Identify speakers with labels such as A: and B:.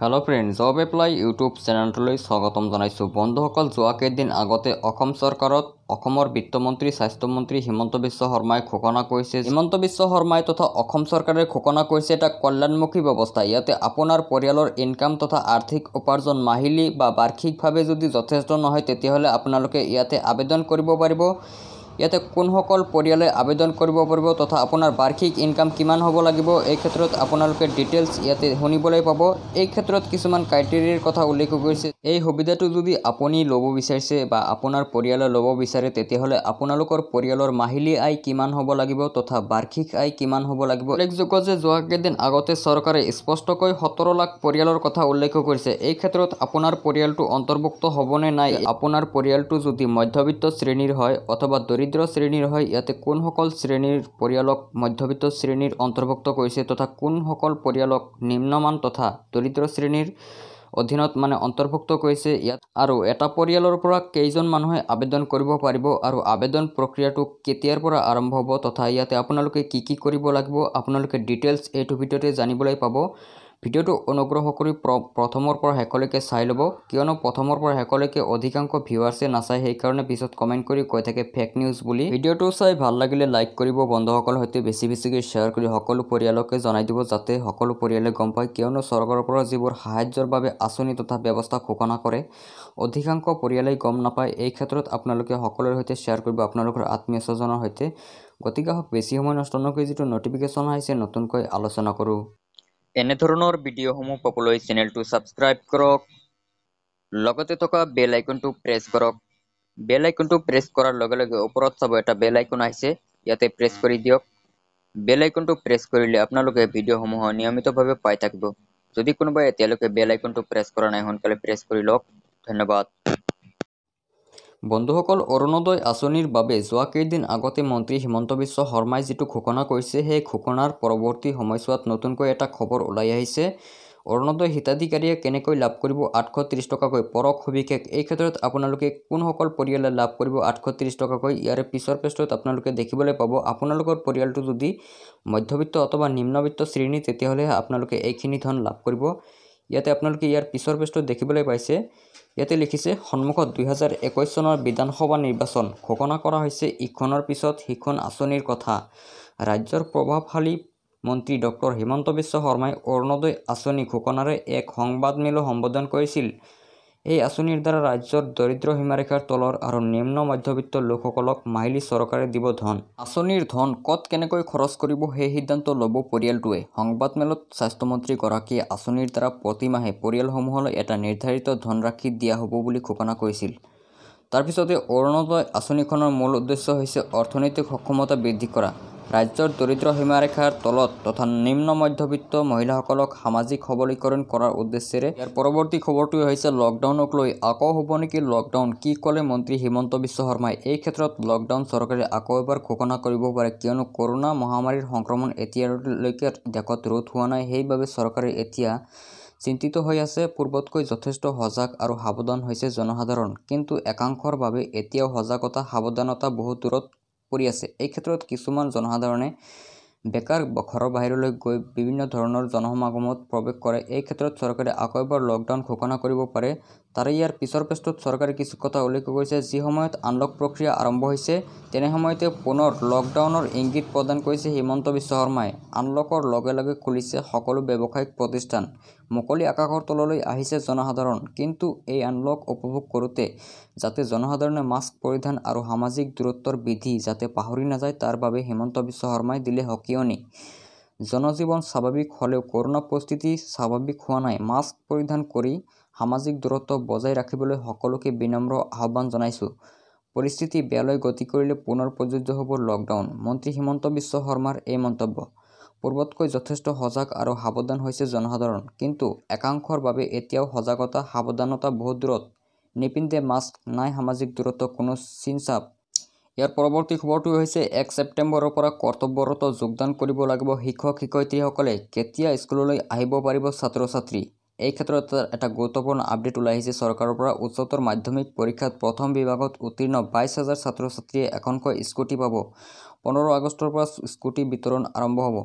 A: Hello' friend job apply YouTube চেনেলটোলৈ স্বাগতম জনাইছোঁ। বন্ধুসকল যোৱা কেইদিন আগতে অসম চৰকাৰত অসমৰ বিত্তমন্ত্ৰী স্বাস্থ্যমন্ত্ৰী হিমন্ত বিশ্ব শৰ্মাই ঘোষণা কৰিছে হিমন্ত বিশ্ব শৰ্মাই তথা অসম চৰকাৰে ঘোষণা কৰিছে এটা কল্যাণমুখী ব্যৱস্থা। ইয়াতে আপোনাৰ পৰিয়ালৰ ইনকাম তথা আৰ্থিক উপাৰ্জন মাহিলী বা বাৰ্ষিকভাৱে যদি যথেষ্ট নহয় তেতিয়াহ'লে আপোনালোকে ইয়াতে আবেদন কৰিব পাৰিব। ইয়াতে কোনসকল পৰিয়ালে আবেদন কৰিব পাৰিব তথা আপোনাৰ বাৰ্ষিক ইনকাম কিমান হ'ব লাগিব এই ক্ষেত্ৰত আপোনালোকে ডিটেইলছ ইয়াতে শুনিবলৈ পাব। এই ক্ষেত্ৰত কিছুমান ক্ৰাইটেৰিয়াৰ কথা উল্লেখ কৰিছে। এই সুবিধাটো যদি আপুনি ল'ব বিচাৰিছে বা আপোনাৰ পৰিয়ালে ল'ব বিচাৰে তেতিয়াহ'লে আপোনালোকৰ পৰিয়ালৰ মাহিলী আয় কিমান হ'ব লাগিব তথা বাৰ্ষিক আয় কিমান হ'ব লাগিব। উল্লেখযোগ্য যে যোৱা কেইদিন আগতে চৰকাৰে স্পষ্টকৈ সোতৰ লাখ পৰিয়ালৰ কথা উল্লেখ কৰিছে। এই ক্ষেত্ৰত আপোনাৰ পৰিয়ালটো অন্তৰ্ভুক্ত হ'বনে নাই? আপোনাৰ পৰিয়ালটো যদি মধ্যবিত্ত শ্ৰেণীৰ হয় অথবা দৰিদ্ৰ শ্ৰেণীৰ হয় ইয়াতে কোনসকল শ্ৰেণীৰ পৰিয়ালক মধ্যবিত্ত শ্ৰেণীৰ অন্তৰ্ভুক্ত কৰিছে তথা কোনসকল পৰিয়ালক নিম্নমান তথা দৰিদ্ৰ শ্ৰেণীৰ অধীনত মানে অন্তৰ্ভুক্ত কৰিছে ইয়াত? আৰু এটা পৰিয়ালৰ পৰা কেইজন মানুহে আবেদন কৰিব পাৰিব আৰু আবেদন প্ৰক্ৰিয়াটো কেতিয়াৰ পৰা আৰম্ভ হ'ব তথা ইয়াতে আপোনালোকে কি কি কৰিব লাগিব? আপোনালোকে ডিটেইলছ এইটো ভিডিঅ'তে জানিবলৈ পাব। ভিডিঅ'টো অনুগ্ৰহ কৰি প্ৰ প্ৰথমৰ পৰা শেষলৈকে চাই ল'ব কিয়নো প্ৰথমৰ পৰা শেষলৈকে অধিকাংশ ভিউৱাৰ্ছে নাচায় সেইকাৰণে পিছত কমেণ্ট কৰি কৈ থাকে ফেক নিউজ বুলি। ভিডিঅ'টো চাই ভাল লাগিলে লাইক কৰিব বন্ধুসকলৰ সৈতে বেছি বেছিকৈ শ্বেয়াৰ কৰি সকলো পৰিয়ালকে জনাই দিব যাতে সকলো পৰিয়ালে গম পায় কিয়নো চৰকাৰৰ পৰা যিবোৰ সাহায্যৰ বাবে আঁচনি তথা ব্যৱস্থা ঘোষণা কৰে অধিকাংশ পৰিয়ালেই গম নাপায়। এই ক্ষেত্ৰত আপোনালোকে সকলোৰে সৈতে শ্বেয়াৰ কৰিব আপোনালোকৰ আত্মীয় স্বজনৰ সৈতে। গতিকে হওক বেছি সময় নষ্ট নকৰি যিটো নটিফিকেশ্যন আহিছে নতুনকৈ আলোচনা কৰোঁ। এনেধৰণৰ ভিডিঅ'সমূহ পাবলৈ চেনেলটো ছাবস্ক্ৰাইব কৰক। লগতে থকা বেল আইকনটো প্ৰেছ কৰক। বেল আইকনটো প্ৰেছ কৰাৰ লগে লগে ওপৰত চাব এটা বেল আইকন আহিছে ইয়াতে প্ৰেছ কৰি দিয়ক। বেল আইকনটো প্ৰেছ কৰিলে আপোনালোকে ভিডিঅ'সমূহ নিয়মিতভাৱে পাই থাকিব। যদি কোনোবাই এতিয়ালৈকে বেল আইকনটো প্ৰেছ কৰা নাই সোনকালে প্ৰেছ কৰি লওক। ধন্যবাদ। বন্ধুসকল অৰুণোদয় আঁচনিৰ বাবে যোৱা কেইদিন আগতে মন্ত্ৰী হিমন্ত বিশ্ব শৰ্মাই যিটো ঘোষণা কৰিছে সেই ঘোষণাৰ পৰৱৰ্তী সময়ছোৱাত নতুনকৈ এটা খবৰ ওলাই আহিছে। অৰুণোদয় হিতাধিকাৰীয়ে কেনেকৈ লাভ কৰিব আঠশ ত্ৰিছ টকাকৈ পৰক সবিশেষ এই ক্ষেত্ৰত আপোনালোকে কোনসকল পৰিয়ালে লাভ কৰিব আঠশ ত্ৰিছ টকাকৈ ইয়াৰে পিছৰ পেষ্টত আপোনালোকে দেখিবলৈ পাব। আপোনালোকৰ পৰিয়ালটো যদি মধ্যবিত্ত অথবা নিম্নবিত্ত শ্ৰেণী তেতিয়াহ'লেহে আপোনালোকে এইখিনি ধন লাভ কৰিব। ইয়াতে আপোনালোকে ইয়াৰ পিছৰ পেষ্টত দেখিবলৈ পাইছে। ইয়াতে লিখিছে সন্মুখত দুহেজাৰ একৈছ চনৰ বিধানসভা নিৰ্বাচন ঘোষণা কৰা হৈছে ইখনৰ পিছত সিখন আঁচনিৰ কথা। ৰাজ্যৰ প্ৰভাৱশালী মন্ত্ৰী ডক্টৰ হিমন্ত বিশ্ব শৰ্মাই অৰুণোদয় আঁচনি ঘোষণাৰে এক সংবাদমেলো সম্বোধন কৰিছিল। এই আঁচনিৰ দ্বাৰা ৰাজ্যৰ দৰিদ্ৰ সীমাৰেখাৰ তলৰ আৰু নিম্ন মধ্যবিত্ত লোকসকলক মাহিলী চৰকাৰে দিব ধন। আঁচনিৰ ধন ক'ত কেনেকৈ খৰচ কৰিব সেই সিদ্ধান্ত ল'ব পৰিয়ালটোৱে। সংবাদমেলত স্বাস্থ্যমন্ত্ৰীগৰাকীয়ে আঁচনিৰ দ্বাৰা প্ৰতিমাহে পৰিয়ালসমূহলৈ এটা নিৰ্ধাৰিত ধনৰাশি দিয়া হ'ব বুলি ঘোষণা কৰিছিল। তাৰপিছতে অৰুণোদয় আঁচনিখনৰ মূল উদ্দেশ্য হৈছে অৰ্থনৈতিক সক্ষমতা বৃদ্ধি কৰা। ৰাজ্যৰ দৰিদ্ৰ সীমাৰেখাৰ তলত তথা নিম্ন মধ্যবিত্ত মহিলাসকলক সামাজিক সবলীকৰণ কৰাৰ উদ্দেশ্যেৰে ইয়াৰ পৰৱৰ্তী খবৰটোৱে হৈছে লকডাউনক লৈ আকৌ হ'ব নেকি লকডাউন কি ক'লে মন্ত্ৰী হিমন্ত বিশ্ব শৰ্মাই? এই ক্ষেত্ৰত লকডাউন চৰকাৰে আকৌ এবাৰ ঘোষণা কৰিব পাৰে কিয়নো কৰোণা মহামাৰীৰ সংক্ৰমণ এতিয়ালৈকে দেশত ৰোধ হোৱা নাই। সেইবাবে চৰকাৰে এতিয়া চিন্তিত হৈ আছে। পূৰ্বতকৈ যথেষ্ট সজাগ আৰু সাৱধান হৈছে জনসাধাৰণ। কিন্তু একাংশৰ বাবে এতিয়াও সজাগতা সাৱধানতা বহু দূৰত পৰি আছে। এই ক্ষেত্ৰত কিছুমান জনসাধাৰণে বেকাৰ ঘৰৰ বাহিৰলৈ গৈ বিভিন্ন ধৰণৰ জনসমাগমত প্ৰৱেশ কৰে। এই ক্ষেত্ৰত চৰকাৰে আকৌ এবাৰ লকডাউন ঘোষণা কৰিব পাৰে। তাৰে ইয়াৰ পিছৰ পেষ্টত চৰকাৰে কিছু কথা উল্লেখ কৰিছে। যি সময়ত আনলক প্ৰক্ৰিয়া আৰম্ভ হৈছে তেনে সময়তে পুনৰ লকডাউনৰ ইংগিত প্ৰদান কৰিছে হিমন্ত বিশ্ব শৰ্মাই। আনলকৰ লগে লগে খুলিছে সকলো ব্যৱসায়িক প্ৰতিষ্ঠান। মুকলি আকাশৰ তললৈ আহিছে জনসাধাৰণ। কিন্তু এই আনলক উপভোগ কৰোঁতে যাতে জনসাধাৰণে মাস্ক পৰিধান আৰু সামাজিক দূৰত্বৰ বিধি যাতে পাহৰি নাযায় তাৰ বাবে হিমন্ত বিশ্ব শৰ্মাই দিলে সকিয়নি। জনজীৱন স্বাভাৱিক হ'লেও কৰোণা পৰিস্থিতি স্বাভাৱিক হোৱা নাই। মাস্ক পৰিধান কৰি সামাজিক দূৰত্ব বজাই ৰাখিবলৈ সকলোকে বিনম্ৰ আহ্বান জনাইছোঁ। পৰিস্থিতি বেয়ালৈ গতি কৰিলে পুনৰ প্ৰযোজ্য হ'ব লকডাউন মন্ত্ৰী হিমন্ত বিশ্ব শৰ্মাৰ এই মন্তব্য। পূৰ্বতকৈ যথেষ্ট সজাগ আৰু সাৱধান হৈছে জনসাধাৰণ। কিন্তু একাংশৰ বাবে এতিয়াও সজাগতা সাৱধানতা বহুত দূৰত। নিপিন্ধে মাস্ক নাই সামাজিক দূৰত্ব কোনো চিনচাপ। ইয়াৰ পৰৱৰ্তী খবৰটো হৈছে এক ছেপ্টেম্বৰৰ পৰা কৰ্তব্যৰত যোগদান কৰিব লাগিব শিক্ষক শিক্ষয়িত্ৰীসকলে কেতিয়া স্কুললৈ আহিব পাৰিব ছাত্ৰ ছাত্ৰী এই ক্ষেত্ৰত এটা গুৰুত্বপূৰ্ণ আপডেট ওলাই আহিছে চৰকাৰৰ পৰা। উচ্চতৰ মাধ্যমিক পৰীক্ষাত প্ৰথম বিভাগত উত্তীৰ্ণ বাইছ হাজাৰ ছাত্ৰ ছাত্ৰীয়ে এখনকৈ স্কুটি পাব। পোন্ধৰ আগষ্টৰ পৰা স্কুটি বিতৰণ আৰম্ভ হ'ব।